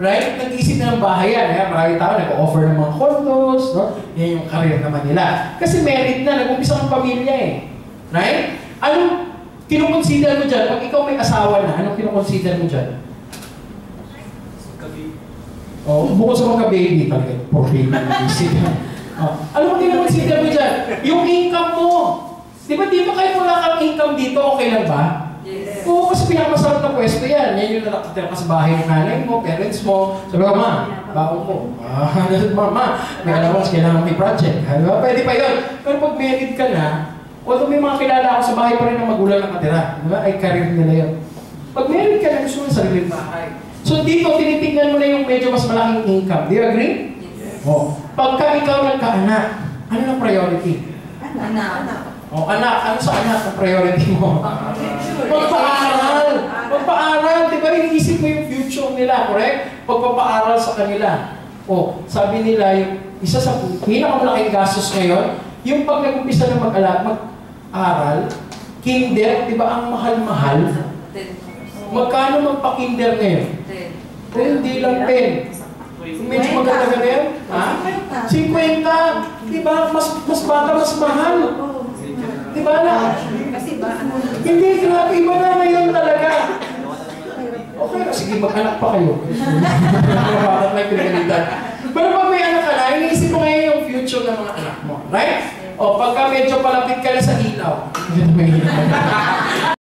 Right? Nag-iisip na ng bahay yan. Ayan, marami tao nag-offer ng mga condos, no? Yan yung career naman nila. Kasi married na, nag-umpisa ng pamilya eh. Right? Anong kinukonsider mo dyan? Pag ikaw may asawa na, anong kinukonsider mo dyan? Oh, bukod sa mga baby, talaga, poor baby, isip. Oh. Ano mo kinukonsider mo dyan? Yung income mo. Di ba dito kahit wala kang income dito, okay lang ba? Oo, kasi pinakamasarap na pwesto yan. Yan yung nakatira ka sa bahay ng nanay mo, parents mo. Sabi ko, ma, baon ko. Ah, mama, may alam mo, kailangan may project. Di ba? Pwede pa yun. Pero pag married ka na, although may mga kilala ako sa bahay pa rin ng magulang nakatira. Di ba? Ay, career nila yun. Pag married ka na, gusto mo yung sariling bahay. So dito, tinitingnan mo na yung medyo mas malaking income. Do you agree? Oh. Pagka ikaw nagkaanak, ano na priority? O anak, ano sa anak ang priority mo? Magpaaral! Magpaaral! Di ba iniisip mo yung future nila, correct? Pagpapaaral sa kanila. O, sabi nila, yung isa sa pinakamalaking gastos ngayon, yung pag nag-umpisa na mag-aral, mag-aral, kinder, di ba ang mahal-mahal? Magkano magpa-kinder ngayon? O hindi lang 10. Kung medyo maganda na yan, ha? 50. Di ba? Mas, mas bata, mas mahal. Di ba na? Kasi ba, ano? Hindi, grabe. Iba na ngayon talaga. Okay, sige, mag-anak pa kayo. Bakit may pinagalitan? Pero pag may anak ka na, iniisip mo ngayon yung future ng mga anak mo. Right? O pagka medyo palapit ka na sa ilaw. Medyo may ilaw.